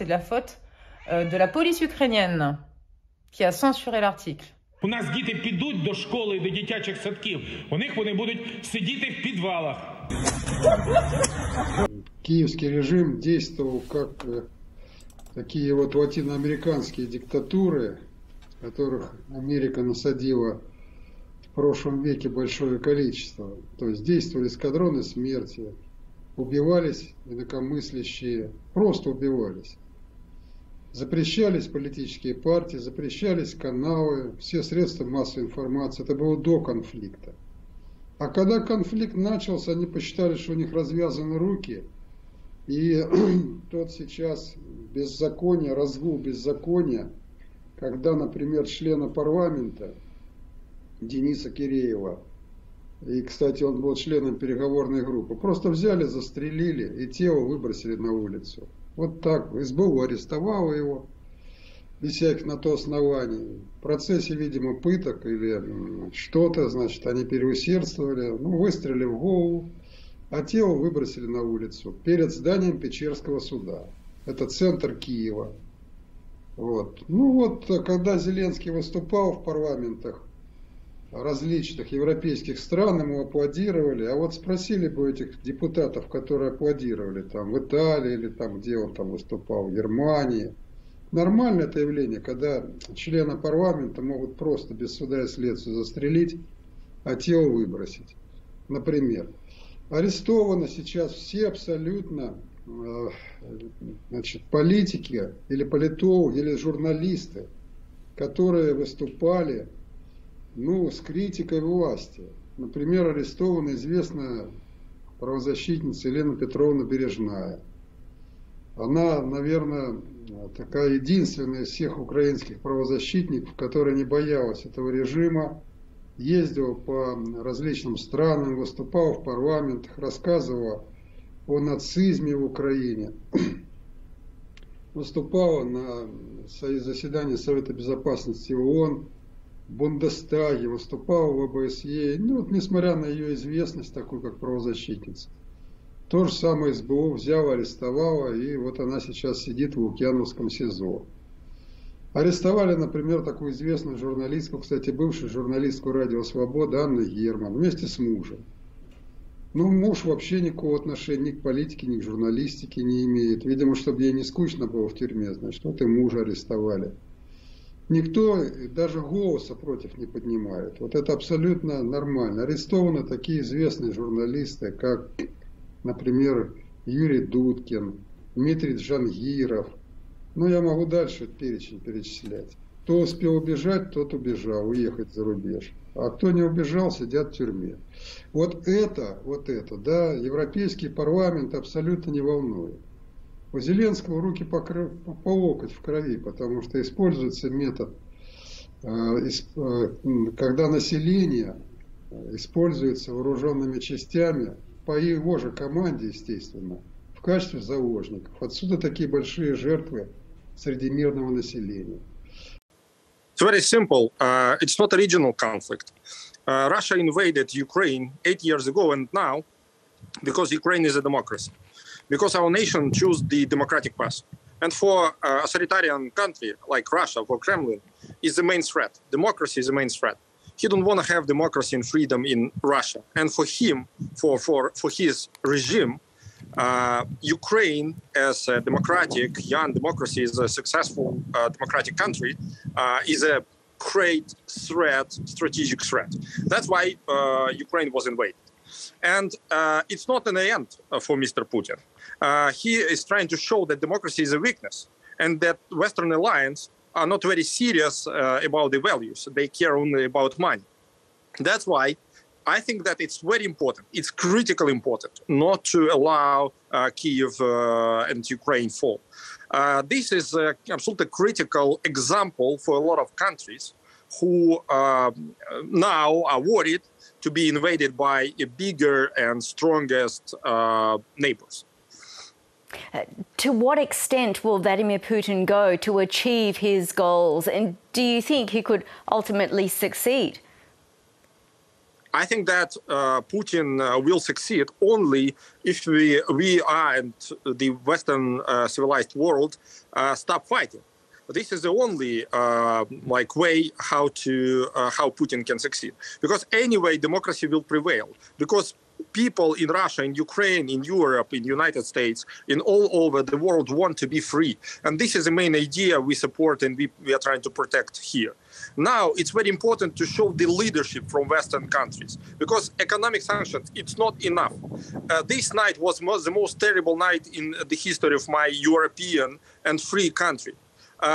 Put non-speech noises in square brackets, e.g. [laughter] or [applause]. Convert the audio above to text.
c'est de la faute euh, de la police ukrainienne qui a censuré l'article. У нас діти підуть до школи, до дитячих садків. У них вони будуть сидіти в підвалах. Киевский режим действовал как э, такие вот латиноамериканские диктатуры, которых Америка насадила в прошлом веке большое количество. То есть действовали эскадроны смерти, убивались инакомыслящие, просто убивались. Запрещались политические партии, запрещались каналы, все средства массовой информации. Это было до конфликта. А когда конфликт начался, они посчитали, что у них развязаны руки. И [clears throat] тот сейчас беззаконие, разгул беззакония, когда, например, члена парламента Дениса Киреева, и, кстати, он был членом переговорной группы, просто взяли, застрелили и тело выбросили на улицу. Вот так. СБУ арестовало его без всяких на то оснований. В процессе, видимо, пыток или что-то, значит, они переусердствовали, ну, выстрелили в голову, а тело выбросили на улицу перед зданием Печерского суда. Это центр Киева. Вот. Ну вот, когда Зеленский выступал в парламентах различных европейских стран, ему аплодировали, а вот спросили бы этих депутатов, которые аплодировали там в Италии или там, где он там выступал, в Германии. Нормальное это явление, когда члены парламента могут просто без суда и следствия застрелить, а тело выбросить. Например, арестованы сейчас все абсолютно э, значит, политики или политологи, или журналисты, которые выступали ну, с критикой власти. Например, арестована известная правозащитница Елена Петровна Бережная. Она, наверное, такая единственная из всех украинских правозащитников, которая не боялась этого режима, ездила по различным странам, выступала в парламентах, рассказывала о нацизме в Украине, выступала на заседании Совета Безопасности ООН, Бундестаге, выступала в ОБСЕ, ну вот несмотря на ее известность, такую как правозащитница. То же самое СБУ взяла, арестовала, и вот она сейчас сидит в Лукьяновском СИЗО. Арестовали, например, такую известную журналистку, кстати, бывшую журналистку «Радио Свобода» Анну Герман вместе с мужем. Ну, муж вообще никакого отношения ни к политике, ни к журналистике не имеет. Видимо, чтобы ей не скучно было в тюрьме, значит, вот и мужа арестовали. Никто даже голоса против не поднимает. Вот это абсолютно нормально. Арестованы такие известные журналисты, как, например, Юрий Дудкин, Дмитрий Джангиров. Ну, я могу дальше перечень перечислять. Кто успел убежать, тот убежал, уехать за рубеж. А кто не убежал, сидят в тюрьме. Вот это, вот это, да, Европейский парламент абсолютно не волнует. У Зеленского руки по, по локоть в крови, потому что используется метод, э, э, когда население используется вооруженными частями по его же команде, естественно, в качестве заложников. Отсюда такие большие жертвы среди мирного населения. It's very simple. Uh, it's not a regional conflict. Uh, Russia invaded Ukraine eight years ago and now because Ukraine is a democracy. Because our nation chose the democratic path. And for a authoritarian country like Russia, for Kremlin, is the main threat. Democracy is the main threat. He don't want to have democracy and freedom in Russia. And for him, for for for his regime, uh, Ukraine as a democratic young democracy is a successful uh, democratic country uh, is a great threat, strategic threat. That's why uh, Ukraine was invaded. And uh, it's not an end uh, for Mr. Putin. Uh, he is trying to show that democracy is a weakness and that Western alliance are not very serious uh, about the values. They care only about money. That's why I think that it's very important. It's critically important not to allow uh, Kiev uh, and Ukraine fall. Uh, this is an absolutely critical example for a lot of countries who um, now are worried to be invaded by a bigger and strongest uh, neighbors. Uh, to what extent will Vladimir Putin go to achieve his goals? And do you think he could ultimately succeed? I think that uh, Putin uh, will succeed only if we, we are and the Western uh, civilized world uh, stop fighting. This is the only uh, like way how to uh, how Putin can succeed. Because anyway, democracy will prevail. Because people in Russia, in Ukraine, in Europe, in United States, in all over the world want to be free. And this is the main idea we support and we, we are trying to protect here. Now, it's very important to show the leadership from Western countries because economic sanctions, it's not enough. Uh, this night was most, the most terrible night in the history of my European and free country uh,